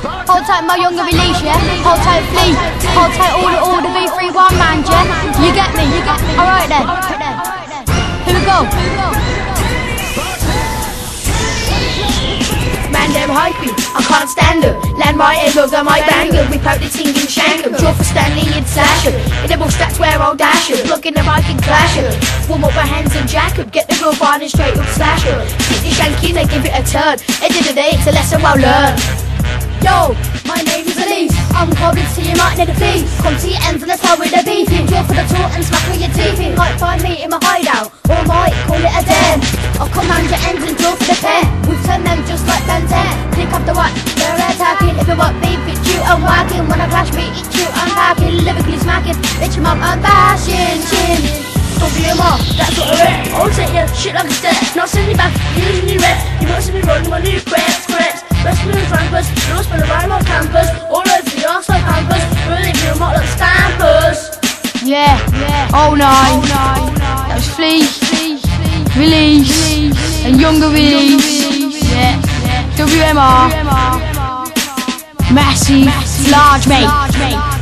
Hold tight my younger release, yeah? Hold tight flee. Hold tight all the all the V3 one man, yeah? You get me? You get me? Alright then. Here we go. Man, them hyping, I can't stand them. Land my elbows, I might bang them. Whip out the ting and shank them. Draw for Stanley and slash them. In the bush, that's where I'll dash them. Plug in the mic and clash them. Warm up my hands and jack them. Get the groove on and straight up slash them. Hit the shanky, they give it a turn. End of the day, it's a lesson well learned. Coded so you might need a fee. Come to your ends and let's with the beefing. Draw for the tour and smack with your teeth in. Might find me in my hideout, or might call it a den. I'll command your ends and draw for the pair. We've turned them just like Ben 10. Pick up the what, they're attacking. If it what beef, it's you, I'm whacking. When I clash me, it's you, I'm packing. Lyrically smacking, bitch, I'm I'm bashing, chin. Don't be a mob, that's what I read. I'll take your shit like a step. Not sending back, usually red. You must be rolling my new crepes, crepes. Best news rampers, lost for the rhyme on campus. Yeah. Oh nine. That was Flea, Release, and Younger Release. Yeah. WMR. Massive, large mate.